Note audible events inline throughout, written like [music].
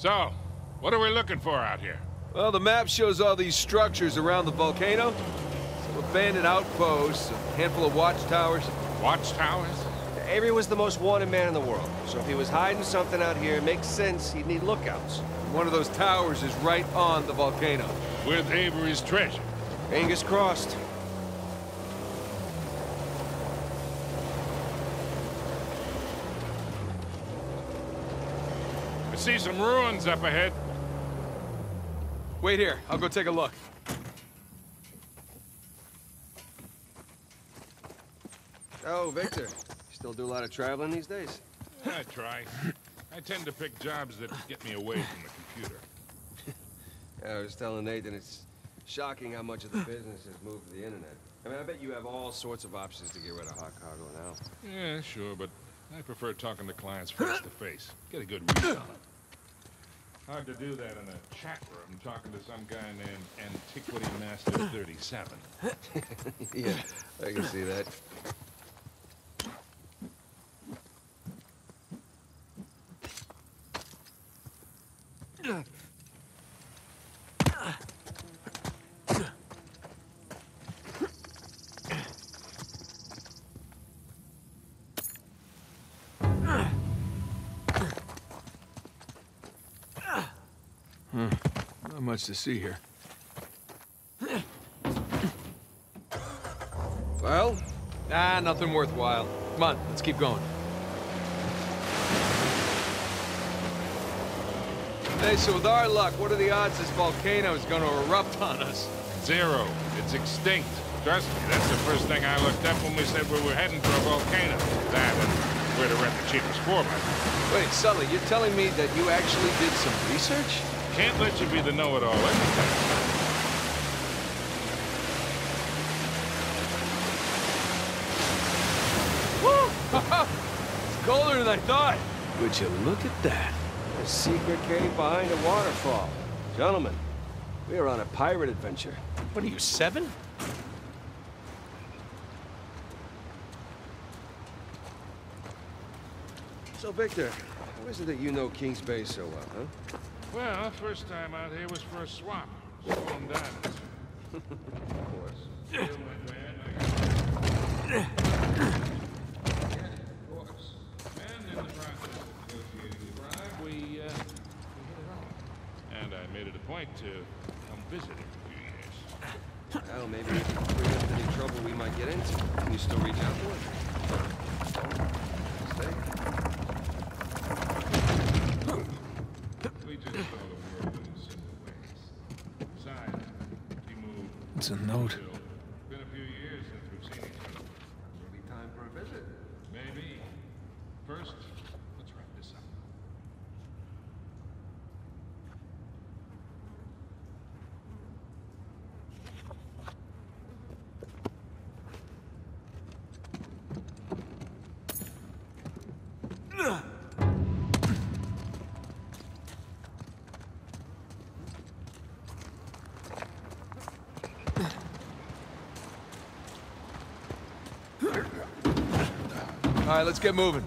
So, what are we looking for out here? Well, the map shows all these structures around the volcano. Some abandoned outposts, a handful of watchtowers. Watchtowers? Avery was the most wanted man in the world, so if he was hiding something out here, it makes sense he'd need lookouts. One of those towers is right on the volcano. With Avery's treasure. Fingers crossed. I see some ruins up ahead. Wait here, I'll go take a look. Oh, Victor. You still do a lot of traveling these days? I try. I tend to pick jobs that get me away from the computer. [laughs] Yeah, I was telling Nathan it's shocking how much of the business has moved to the internet. I mean, I bet you have all sorts of options to get rid of hot cargo now. Yeah, sure, but I prefer talking to clients face to face. Get a good read on it. Hard to do that in a chat room talking to some guy named Antiquity Master 37. [laughs] yeah, I can see that. Not much to see here. Well, Ah, nothing worthwhile. Come on, let's keep going. Hey, so with our luck, what are the odds this volcano is gonna erupt on us? Zero. It's extinct. Trust me, that's the first thing I looked up when we said we were heading for a volcano. That and where to rent the cheapest 4x4. Wait, Sully, you're telling me that you actually did some research? Can't let you be the know-it-all everything. It's [laughs] colder than I thought. Would you look at that? a secret cave behind a waterfall. Gentlemen, we are on a pirate adventure. What are you, seven? So, Victor, how is it that you know King's Bay so well, huh? Well, first time out here was for a swap. Stolen diamonds. [laughs] Of course. Still went bad, I got- Yeah, of course. And in the process of negotiating the bribe, we, uh, we hit it off. And I made it a point to come visit a few years. Well, maybe if we can prevent any trouble we might get into. Can you still reach out to her? Stay. We just saw the world in simple ways. Besides, he moved. It's a note. Bill. Been a few years since we've seen each other. Maybe time for a visit. Maybe. First, let's wrap this up. All right, let's get moving.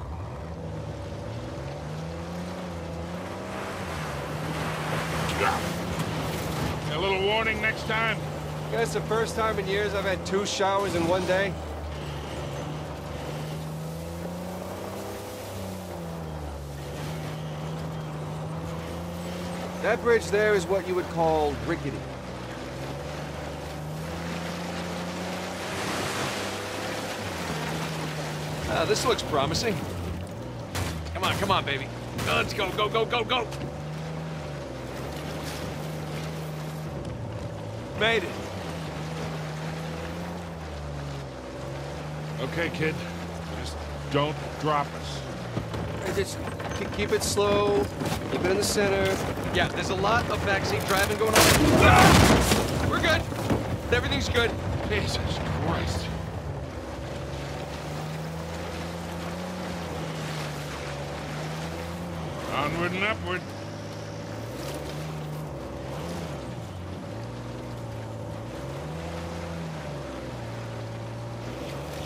A little warning next time. Guess the first time in years I've had two showers in one day. That bridge there is what you would call rickety. Ah, this looks promising. Come on, come on, baby. Let's go, go, go, go, go! Made it. Okay, kid. Just don't drop us. Just keep it slow, keep it in the center. Yeah, there's a lot of backseat driving going on. Ah! We're good. Everything's good. Jesus Christ. Onward and upward.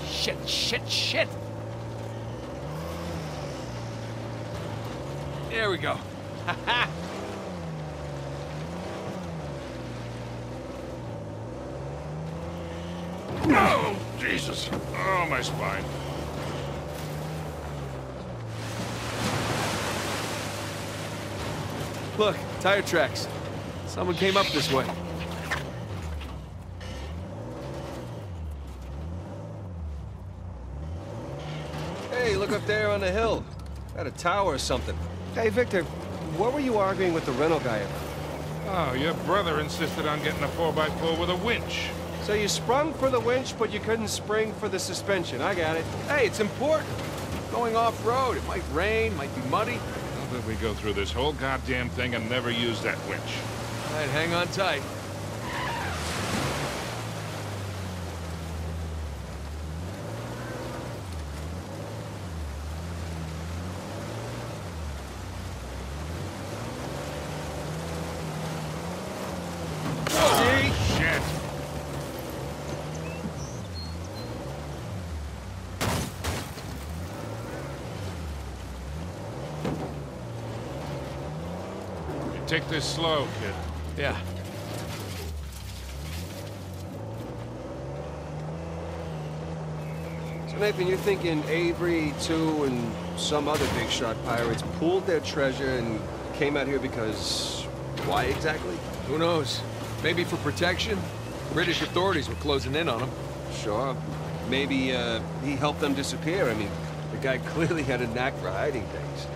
Shit, shit, shit! There we go. Ha ha! Oh, Jesus! Oh, my spine. Look, tire tracks. Someone came up this way. Hey, look up there on the hill. At a tower or something. Hey, Victor, what were you arguing with the rental guy about? Oh, your brother insisted on getting a 4x4 with a winch. So you sprung for the winch, but you couldn't spring for the suspension. I got it. Hey, it's important. Going off-road, it might rain, might be muddy. We go through this whole goddamn thing and never use that winch? All right, hang on tight. Oh, shit. You take this slow, kid. Yeah. So, Nathan, you're thinking Avery, too, and some other big shot pirates pooled their treasure and came out here because... why exactly? Who knows? Maybe for protection? British authorities were closing in on them. Sure. Maybe, uh, he helped them disappear. I mean, the guy [laughs] clearly had a knack for hiding things.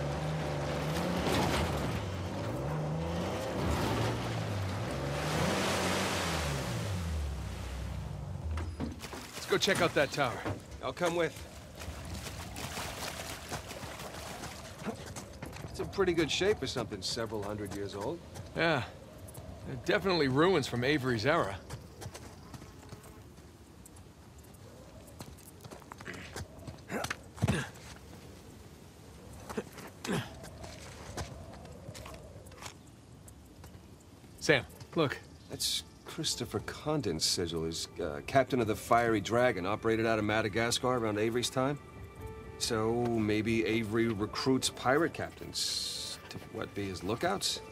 Check out that tower. I'll come with. It's in pretty good shape for something several hundred years old. Yeah. Definitely ruins from Avery's era. Sam, look. That's Christopher Condon's sigil. is uh, captain of the Fiery Dragon, operated out of Madagascar around Avery's time. So maybe Avery recruits pirate captains to, what, be his lookouts?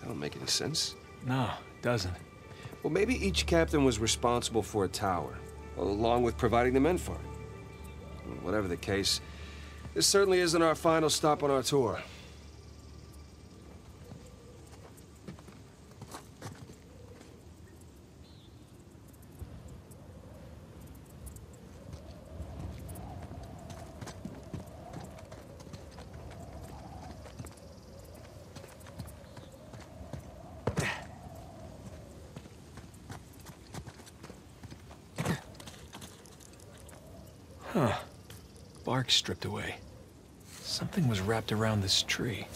That don't make any sense. No, it doesn't. Well, maybe each captain was responsible for a tower, along with providing the men for it. Whatever the case, this certainly isn't our final stop on our tour. Bark stripped away. Something was wrapped around this tree.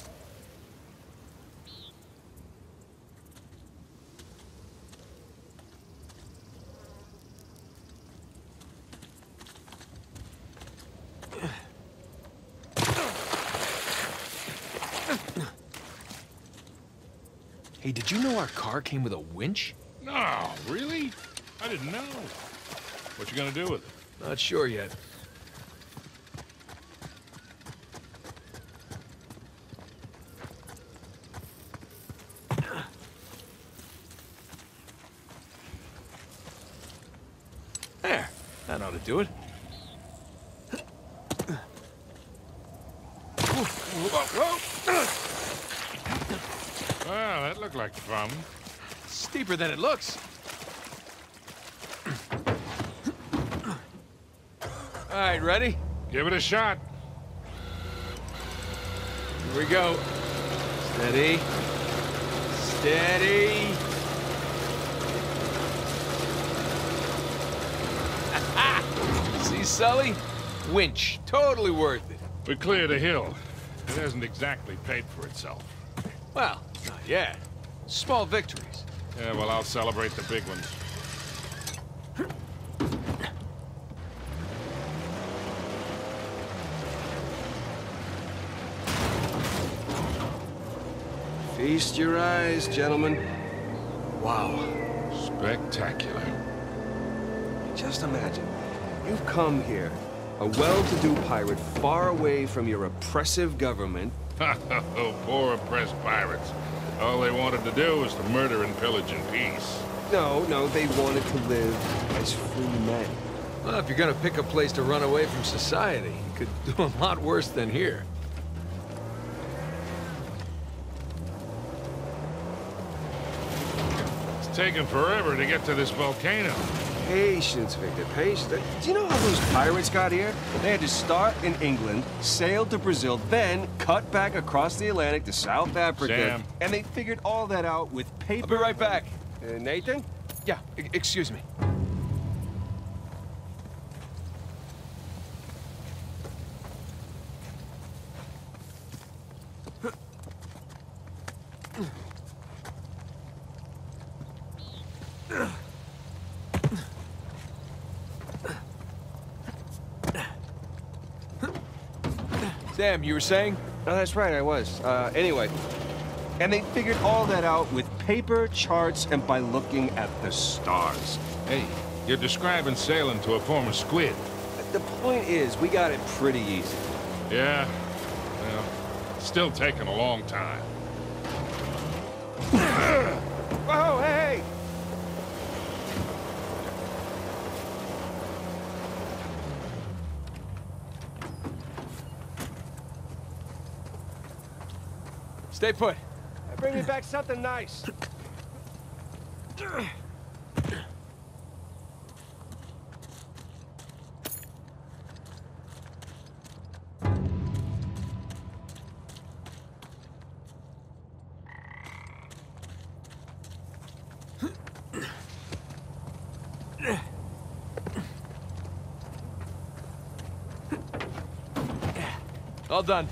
Hey, did you know our car came with a winch? No, really? I didn't know. What you gonna do with it? Not sure yet. There. That ought to do it. Well, that looked like fun. Steeper than it looks. All right, ready? Give it a shot. Here we go. Steady. Steady. See, Sully? Winch. Totally worth it. We cleared a hill. It hasn't exactly paid for itself. Well, not yet. Small victories. Yeah, well, I'll celebrate the big ones. Feast your eyes, gentlemen. Wow. Spectacular. Just imagine. You've come here, a well-to-do pirate far away from your oppressive government, [laughs] oh, poor oppressed pirates. All they wanted to do was to murder and pillage in peace. No, no, they wanted to live as free men. Well, if you're gonna pick a place to run away from society, you could [laughs] do a lot worse than here. It's taken forever to get to this volcano. Patience, Victor, patience. Do you know how those pirates got here? They had to start in England, sail to Brazil, then cut back across the Atlantic to South Africa. Sam. And they figured all that out with paper. I'll be right back. Uh, Nathan? Yeah, excuse me. Sam, you were saying? No, that's right, I was. Uh, anyway. And they figured all that out with paper, charts, and by looking at the stars. Hey, you're describing sailing to a former squid. The point is, we got it pretty easy. Yeah, well, still taking a long time. Whoa, hey! Stay put. Bring me back something nice. All done.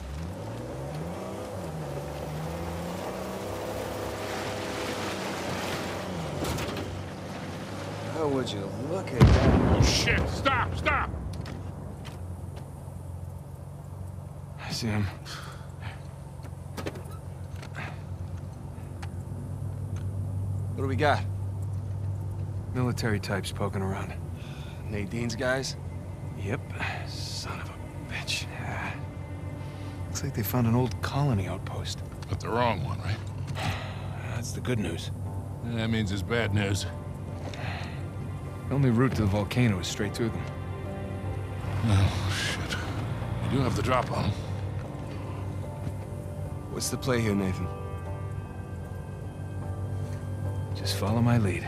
Would you look at that? Oh, shit! Stop! Stop! Sam. What do we got? Military types poking around. Nadine's guys? Yep. Son of a bitch. Yeah. Looks like they found an old colony outpost. But the wrong one, right? That's the good news. That means it's bad news. The only route to the volcano is straight through them. Oh, shit. We do have the drop on. What's the play here, Nathan? Just follow my lead.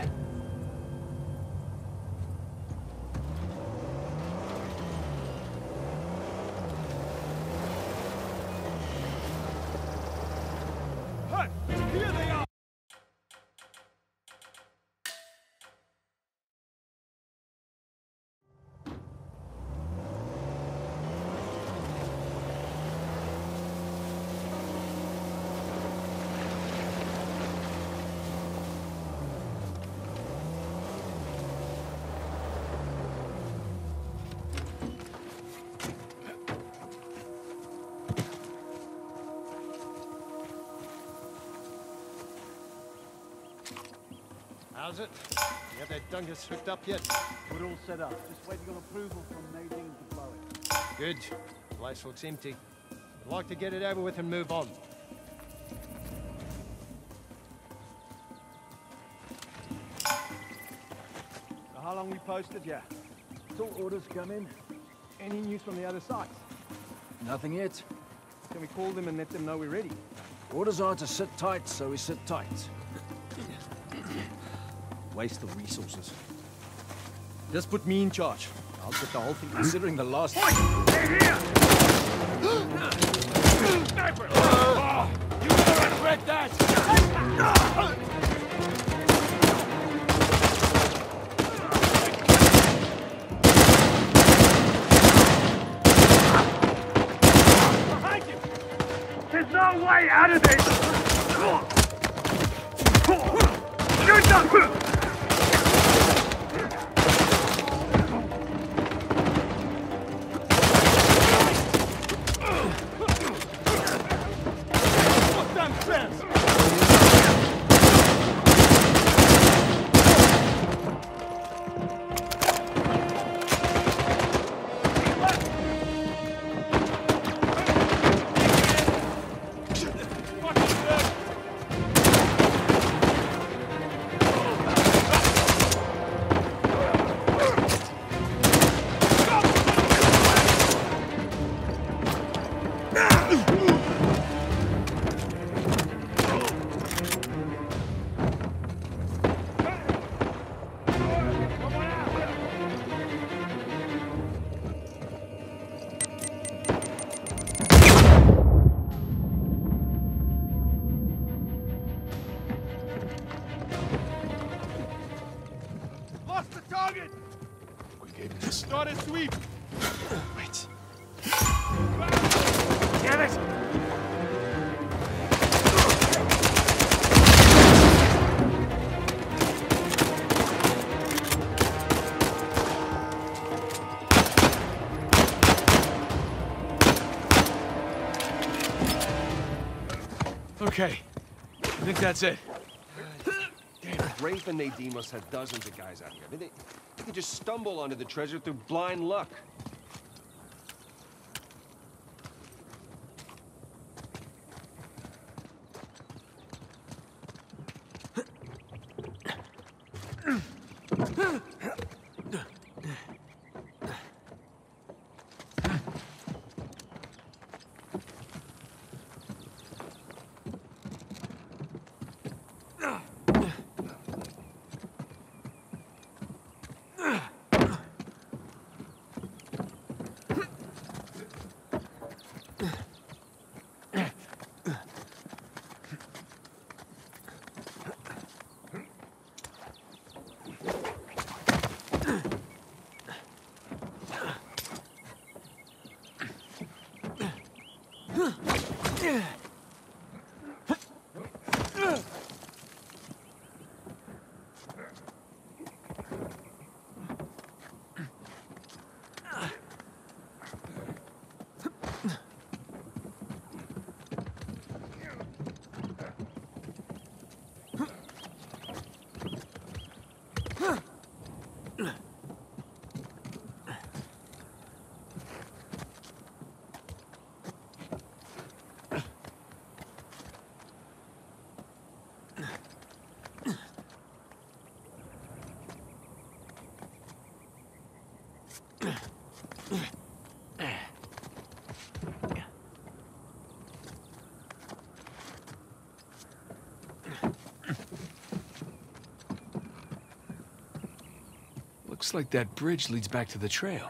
How's it? You have that dungus hooked up yet? We're all set up. Just waiting on approval from Nadine to blow it. Good. Place looks empty. I'd like to get it over with and move on. So how long we posted? Yeah. Till orders come in. Any news from the other side? Nothing yet. Can we call them and let them know we're ready? Orders are to sit tight, so we sit tight. Waste of resources. Just put me in charge. I'll get the whole thing considering the last... There's [gasps] that's it. Rafe and Nadine must have dozens of guys out here. I mean, they, they could just stumble onto the treasure through blind luck. [laughs] Looks like that bridge leads back to the trail.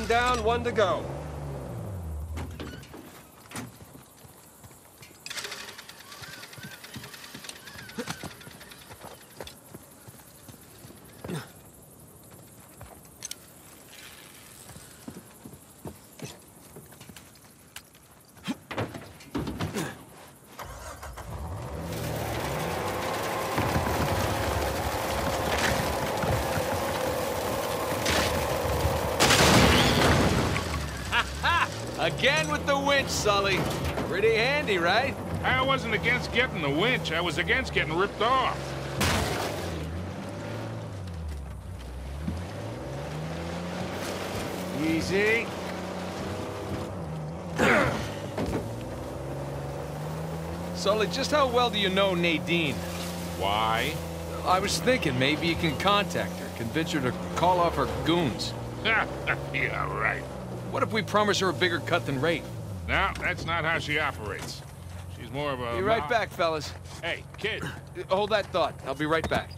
One down, one to go. Again with the winch, Sully. Pretty handy, right? I wasn't against getting the winch, I was against getting ripped off. Easy. Sully, just how well do you know Nadine? Why? I was thinking maybe you can contact her, convince her to call off her goons. [laughs] yeah, right. What if we promise her a bigger cut than Rafe? No, that's not how she operates. She's more of a... Be right back, fellas. Hey, kid. Uh, Hold that thought. I'll be right back.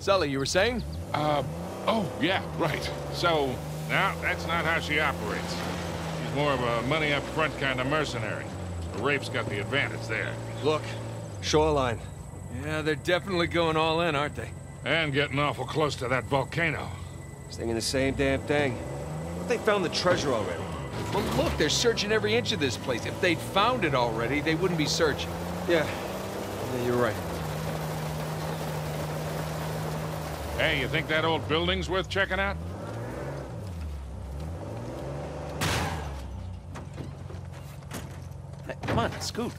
Sully, you were saying? Uh, oh, yeah, right. So, now that's not how she operates. She's more of a money-up-front kind of mercenary. The Rafe's got the advantage there. Look, shoreline. Yeah, they're definitely going all in, aren't they? And getting awful close to that volcano. Thinking the same damn thing. What if they found the treasure already? Well, look, they're searching every inch of this place. If they'd found it already, they wouldn't be searching. Yeah. Yeah, you're right. Hey, you think that old building's worth checking out? Hey, come on, scoot.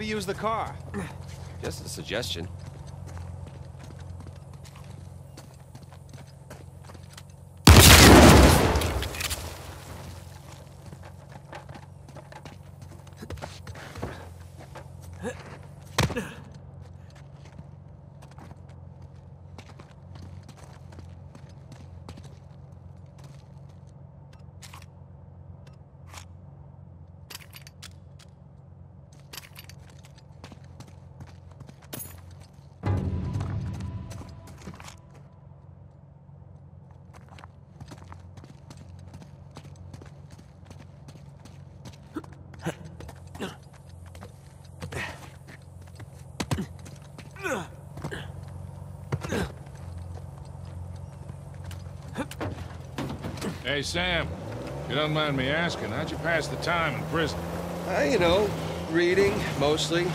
Maybe use the car. Just a suggestion. Hey, Sam. You don't mind me asking, how'd you pass the time in prison? Uh, you know, reading, mostly.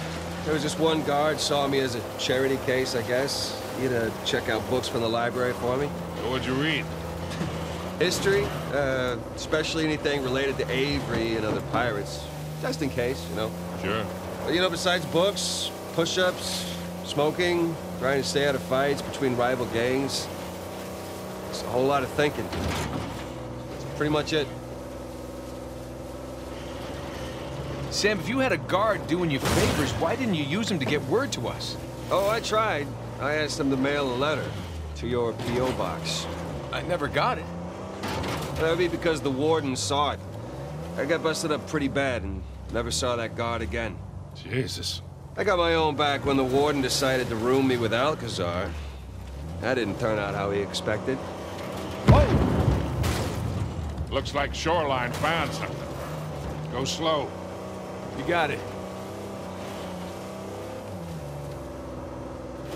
There was just one guard saw me as a charity case, I guess. He had to check out books from the library for me. So what'd you read? [laughs] History, uh, especially anything related to Avery and other pirates. Just in case, you know. Sure. But, you know, besides books, push-ups, smoking, trying to stay out of fights between rival gangs, it's a whole lot of thinking. Pretty much it. Sam, if you had a guard doing you favors, why didn't you use him to get word to us? Oh, I tried. I asked them to mail a letter to your P.O. box. I never got it. That would be because the warden saw it. I got busted up pretty bad and never saw that guard again. Jesus. I got my own back when the warden decided to room me with Alcazar. That didn't turn out how he expected. Oh, Looks like Shoreline found something. Go slow. You got it.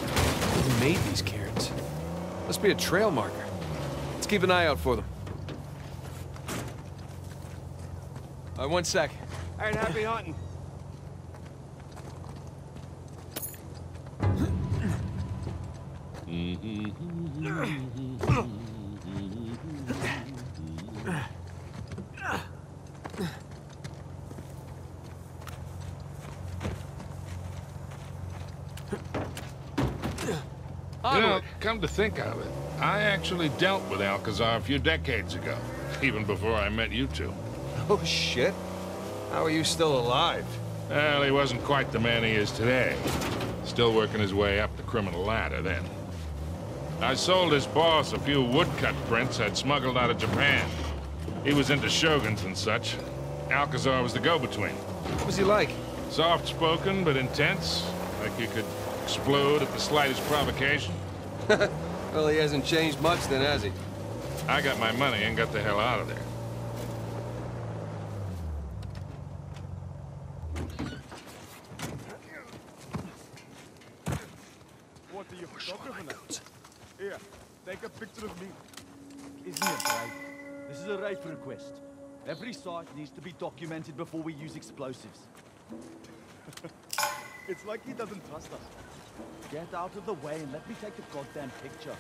Who made these cairns? Must be a trail marker. Let's keep an eye out for them. All right, one sec. All right, happy hunting. [laughs] You know, come to think of it, I actually dealt with Alcazar a few decades ago, [laughs] even before I met you two. Oh, shit. How are you still alive? Well, he wasn't quite the man he is today. Still working his way up the criminal ladder then. I sold his boss a few woodcut prints I'd smuggled out of Japan. He was into shoguns and such. Alcazar was the go-between. What was he like? Soft-spoken but intense, like you could explode at the slightest provocation. [laughs] Well, he hasn't changed much then, has he? I got my money and got the hell out of there. needs to be documented before we use explosives. [laughs] it's like he doesn't trust us. Get out of the way and let me take a goddamn picture.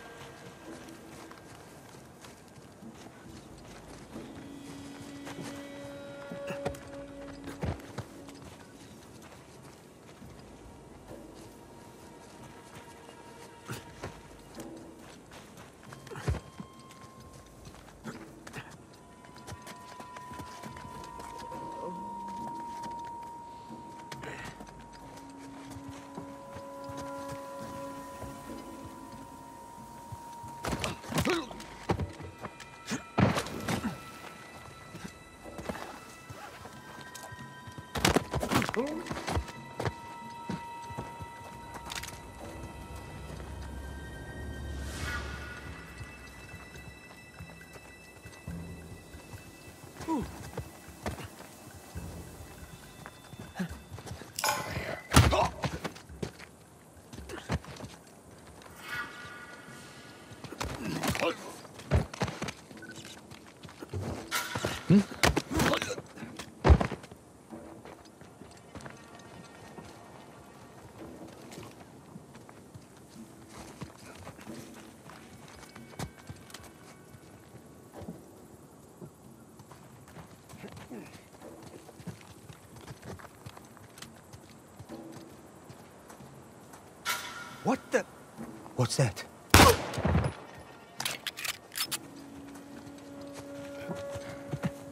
What's that? I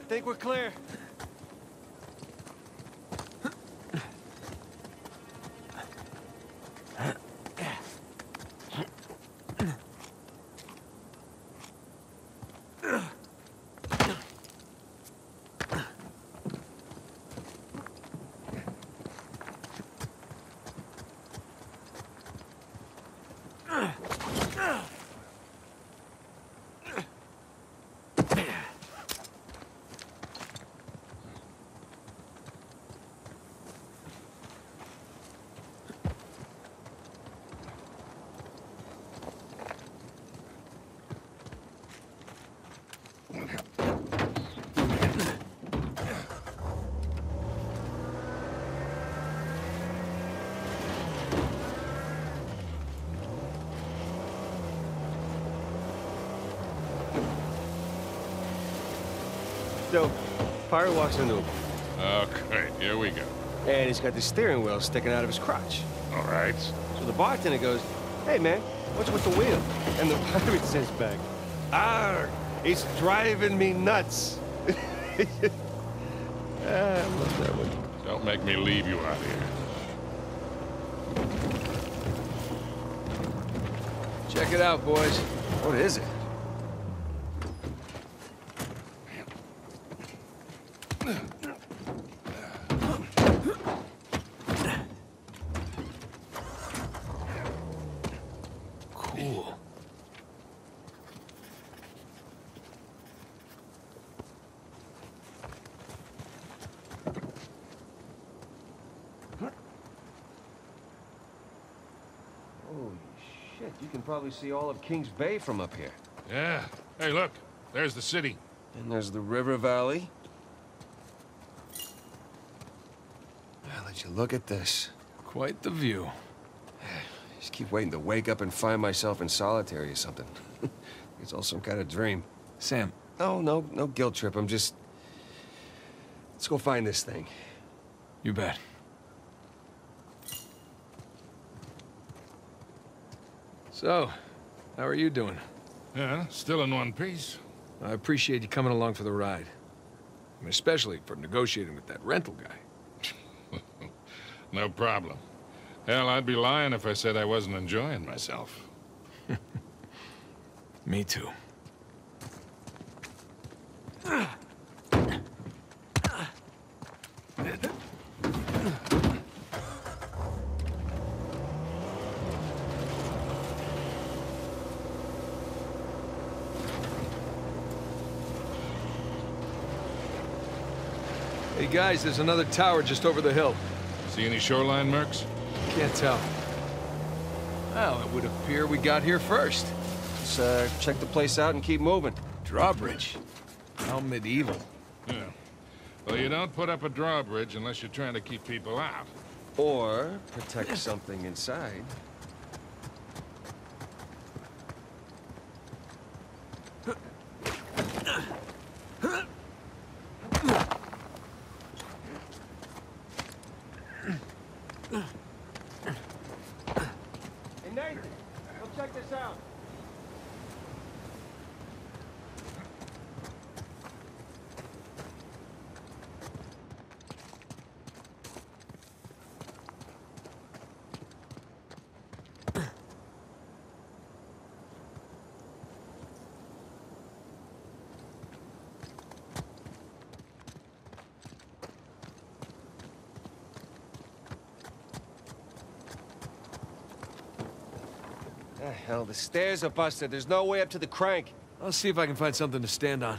think we're clear. So, Pirate walks into him, Okay, here we go. and he's got the steering wheel sticking out of his crotch. All right. So the bartender goes, Hey man, what's with the wheel? And the [laughs] pirate says back, Arr, it's driving me nuts. [laughs] Ah, I love that one. Don't make me leave you out here. Check it out, boys. What is it? Cool. Holy shit, you can probably see all of Kings Bay from up here. Yeah. Hey, look. There's the city. And there's the river valley. I'll let you look at this. Quite the view. Just keep waiting to wake up and find myself in solitary or something. [laughs] it's all some kind of dream. Sam, No, no, no guilt trip. I'm just... Let's go find this thing. you bet. So, how are you doing? Yeah, still in one piece. I appreciate you coming along for the ride. Especially for negotiating with that rental guy. [laughs] No problem. Hell, I'd be lying if I said I wasn't enjoying myself. [laughs] Me too. Hey guys, there's another tower just over the hill. See any shoreline mercs? Can't tell. Well, it would appear we got here first. Let's uh, check the place out and keep moving. Drawbridge. How medieval. Yeah. Well, you don't put up a drawbridge unless you're trying to keep people out. Or protect something inside. The hell, the stairs are busted. There's no way up to the crank. I'll see if I can find something to stand on.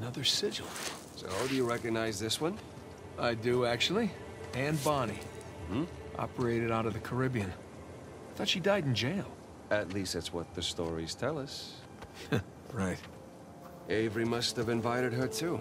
Another sigil. So, do you recognize this one? I do, actually. Anne Bonny. Hmm? Operated out of the Caribbean. I thought she died in jail. At least that's what the stories tell us. [laughs] Right. Avery must have invited her too.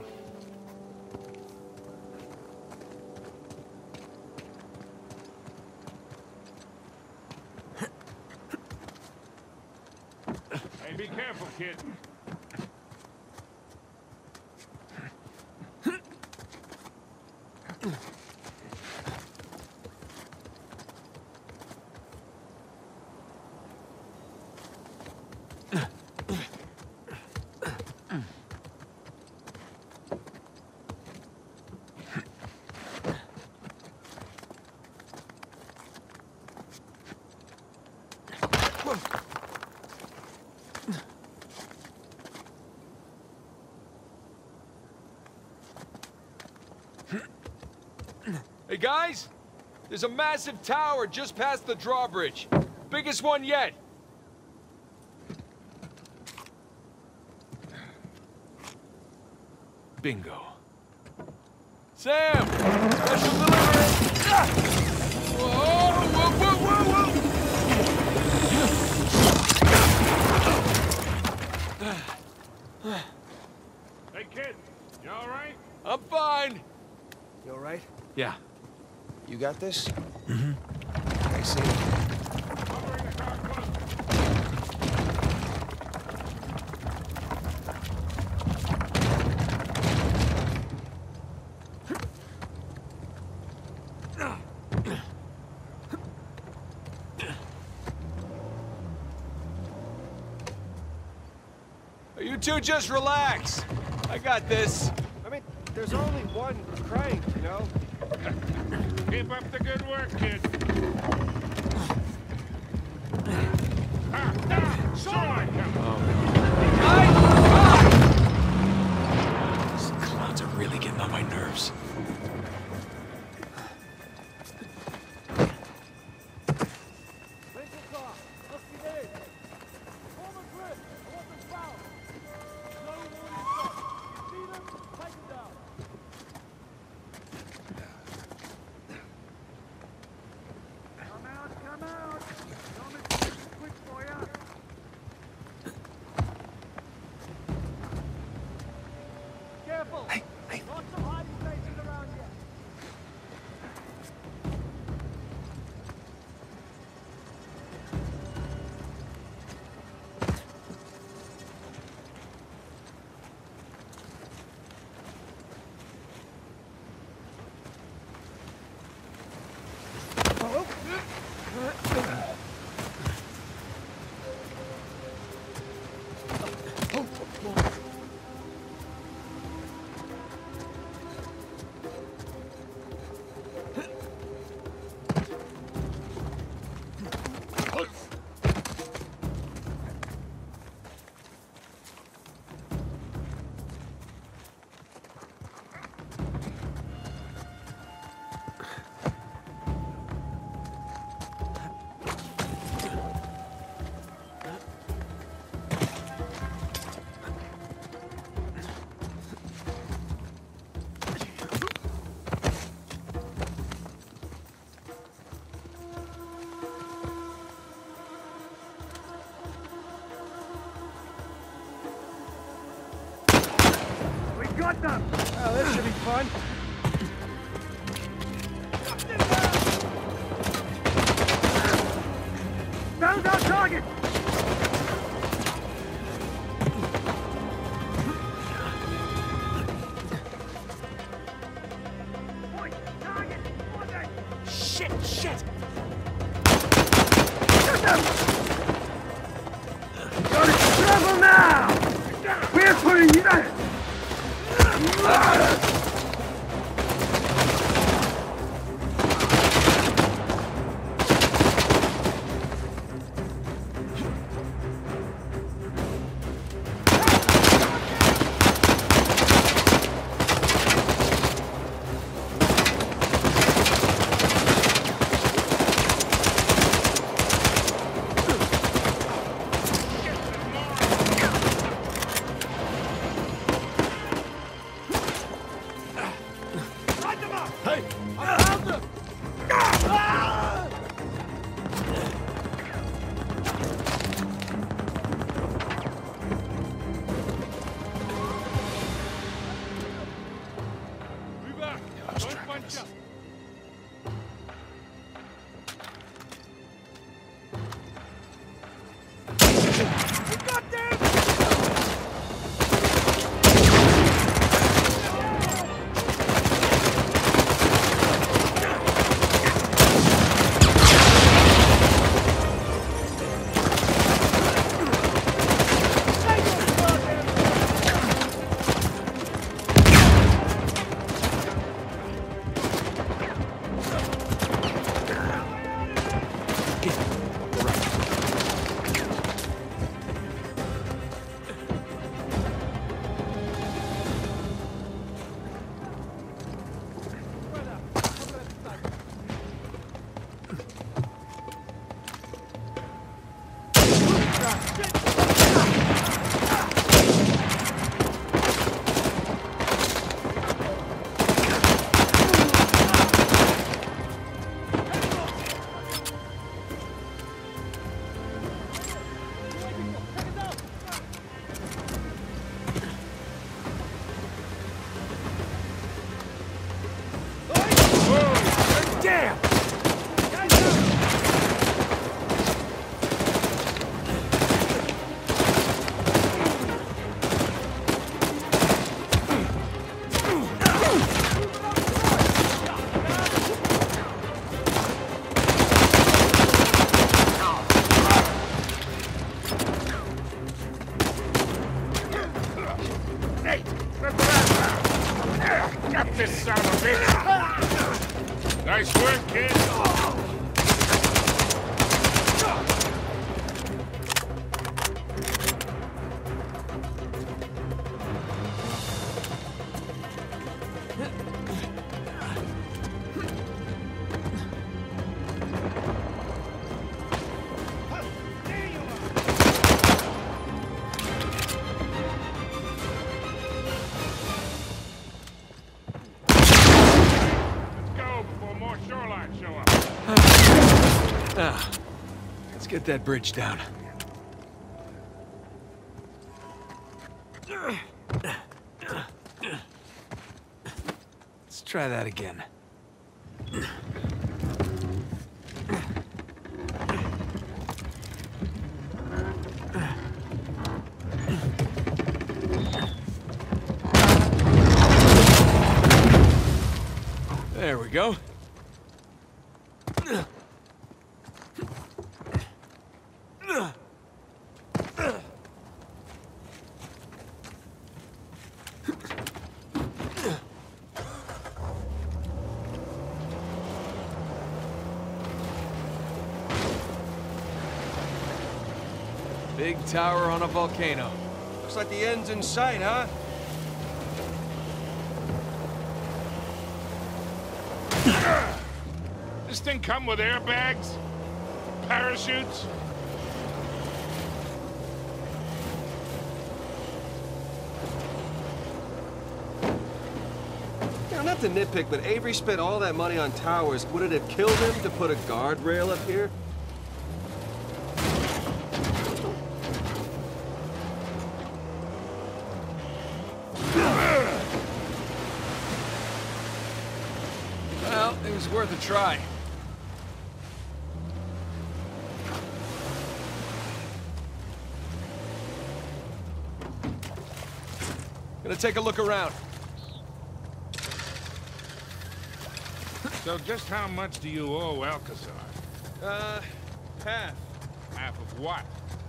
Hey, guys! There's a massive tower just past the drawbridge. Biggest one yet. Bingo. Sam! Special delivery! Ah! Whoa, whoa, whoa, whoa, whoa! Hey, kid. You all right? I'm fine. You all right? Yeah. You got this? Mm-hmm. I see. Covering the car close. You two just relax. I got this. I mean, there's only one crank, you know? Keep up the good work, kid. Ah, ah, sword coming. Fun. Found our target. Shit, shit! Shoot them. Travel now. We're putting you there. Ah, let's get that bridge down. Let's try that again. There we go. Tower on a volcano. Looks like the end's in sight, huh? This thing come with airbags? Parachutes? Now, not to nitpick, but Avery spent all that money on towers. Would it have killed him to put a guardrail up here? Well, it was worth a try. Gonna take a look around. So just how much do you owe Alcazar? Uh, half. Half of what?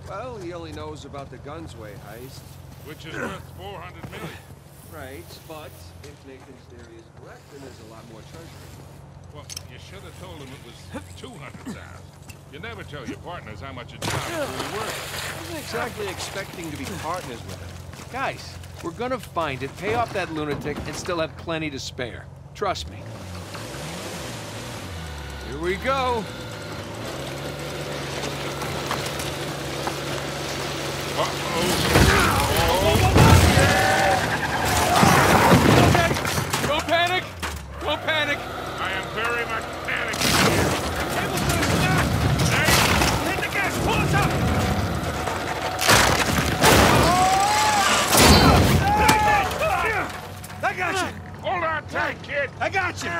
Well, he only knows about the Gunsway heist. Which is worth 400 million. Right, but if Nathan's theory is correct, then there's a lot more treasure. Well, you should have told him it was 200,000. You never tell your partners how much a job's really worth. I wasn't exactly expecting to be partners with him. Guys, we're gonna find it, pay off that lunatic, and still have plenty to spare. Trust me. Here we go. Uh-oh. Don't panic! Don't panic! I am very much panicking. Hey, hit the gas! Pull us up! I got you! Hold on tight, kid! I got you!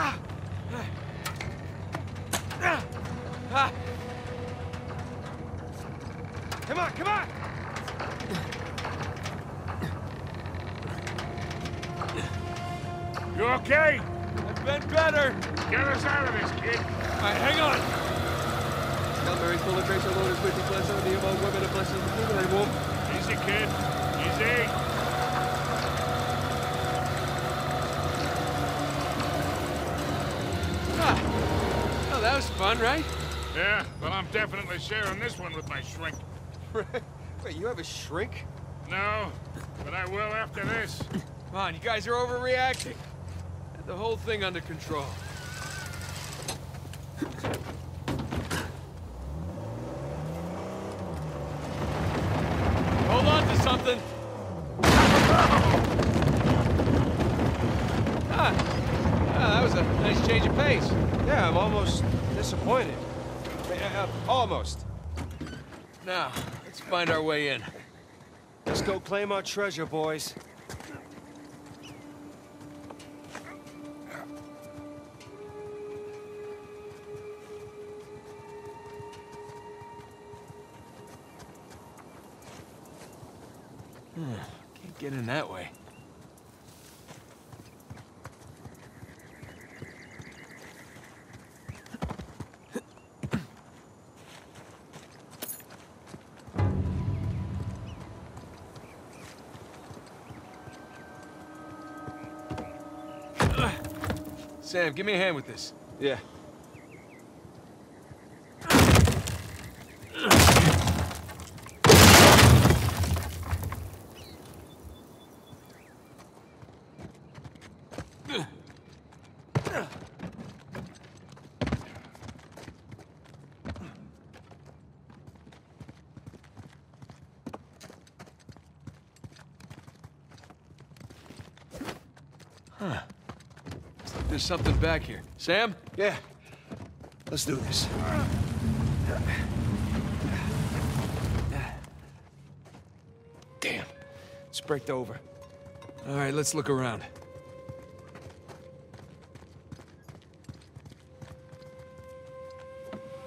Ah. Come on, come on! You okay? I've been better. Get us out of this, kid. All right, hang on. Scalberry full of trace loaded with the blessing of the among women, a blessing of the human womb. Easy, kid. Easy. Ah. Oh, that was fun, right? Yeah, but I'm definitely sharing this one with my shrink. [laughs] Wait, you have a shrink? No, but I will after this. Come on, you guys are overreacting. Get the whole thing under control. to something? Ah, ah, that was a nice change of pace. Yeah, I'm almost disappointed. Uh, uh, almost. Now, let's find our way in. Let's go claim our treasure, boys. Hmm, can't get in that way. Sam, give me a hand with this. Yeah. There's something back here. Sam? Yeah. Let's do this. Damn. It's braked over. All right, let's look around.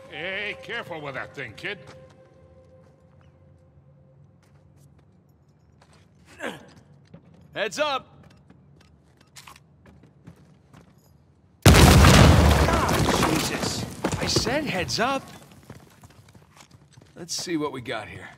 Hey, careful with that thing, kid. Heads up! Jesus. I said heads up. Let's see what we got here.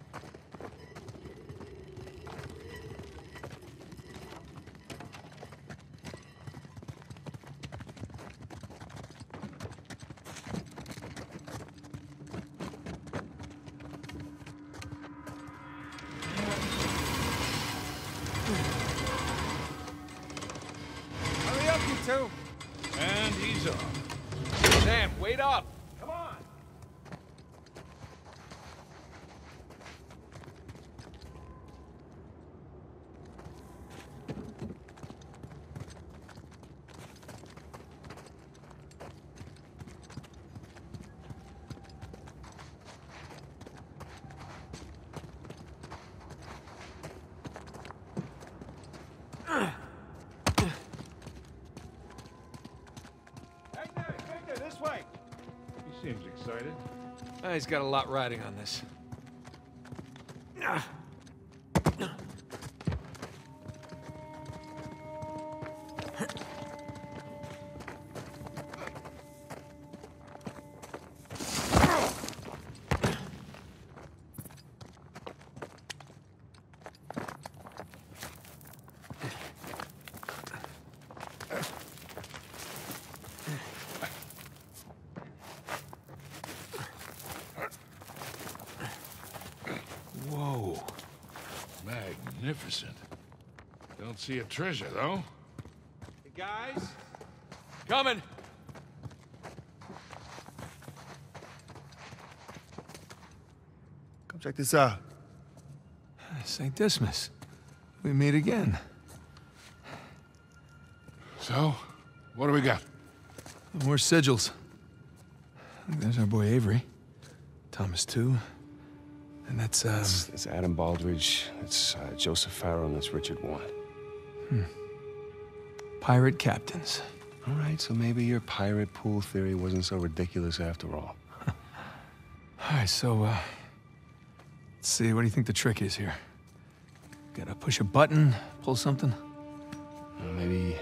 Hurry up, you two. And he's off. Sam, wait up! Come on! Victor, Victor, this way. He seems excited. Ah, he's got a lot riding on this. See a treasure, though. Hey, guys? Coming! Come check this out. St. Dismas. We meet again. So, what do we got? More sigils. There's our boy Avery. Thomas, too. And that's, um... That's, that's Adam Baldridge. That's uh, Joseph Farrow, and that's Richard Want. pirate captains. All right, so maybe your pirate pool theory wasn't so ridiculous after all. [laughs] All right, so, uh... Let's see, what do you think the trick is here? Gotta push a button, pull something? Uh, maybe,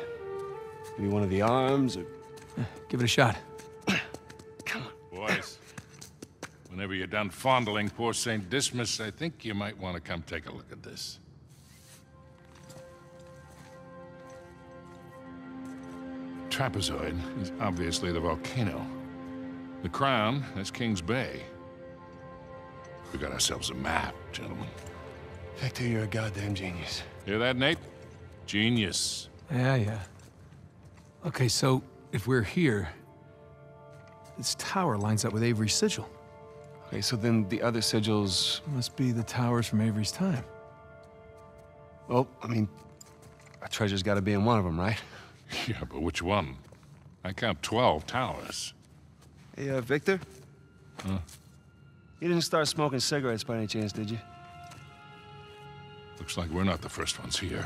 maybe one of the arms, or Give it a shot. [clears throat] Come on. Boys, whenever you're done fondling poor St. Dismas, I think you might want to come take a look at this. Trapezoid is obviously the volcano. The crown is King's Bay. We got ourselves a map, gentlemen. Victor, you're a goddamn genius. Hear that, Nate? Genius. Yeah, yeah. Okay, so if we're here, this tower lines up with Avery's sigil. Okay, so then the other sigils. Must be the towers from Avery's time. Well, I mean, a treasure's got to be in one of them, right? [laughs] Yeah, but which one? I count 12 towers. Hey, uh, Victor? Huh? You didn't start smoking cigarettes by any chance, did you? Looks like we're not the first ones here.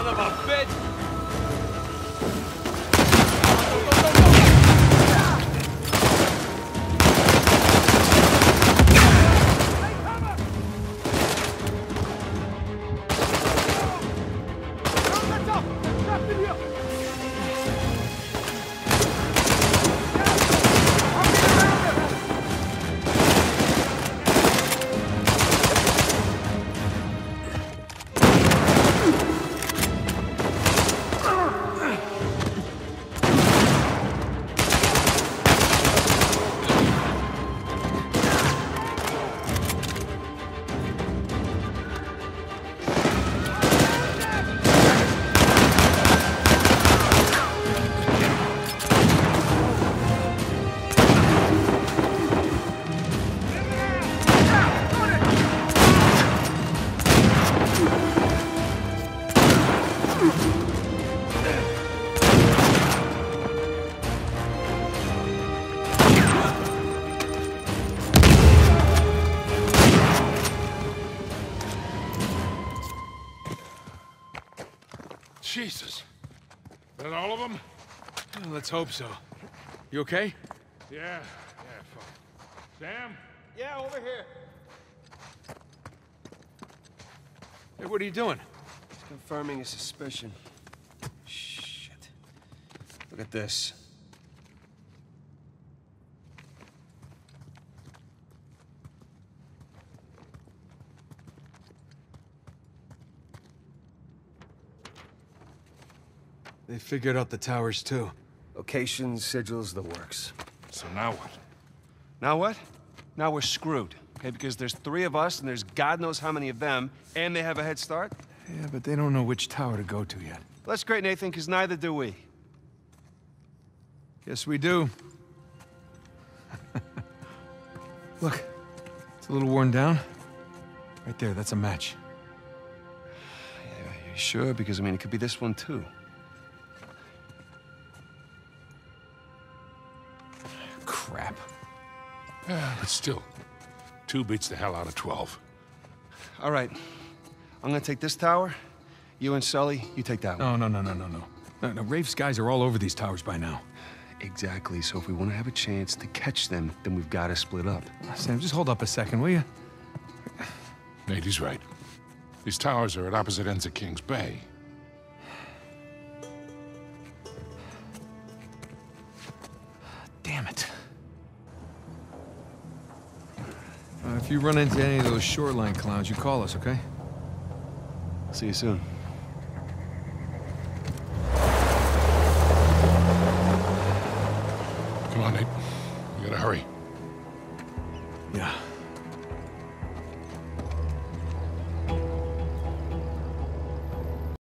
Son of a bitch! All of them? Let's hope so. You okay? Yeah, yeah, fine. Sam? Yeah, over here. Hey, what are you doing? It's confirming a suspicion. Shit. Look at this. They figured out the towers too. Locations, sigils, the works. So now what? Now what? Now we're screwed. Okay, because there's three of us and there's God knows how many of them, and they have a head start? Yeah, but they don't know which tower to go to yet. That's great, Nathan, because neither do we. Yes, we do. [laughs] Look, it's a little worn down. Right there, that's a match. Yeah, you sure? Because, I mean, it could be this one, too. Still, two beats the hell out of 12. All right. I'm gonna take this tower. You and Sully, you take that one. No, no, no, no, no, no. No, no, Rafe's guys are all over these towers by now. Exactly. So if we want to have a chance to catch them, then we've got to split up. Sam, just hold up a second, will you? Nate, he's right. These towers are at opposite ends of King's Bay. If you run into any of those shoreline clowns, you call us, okay? See you soon. Come on, Nate.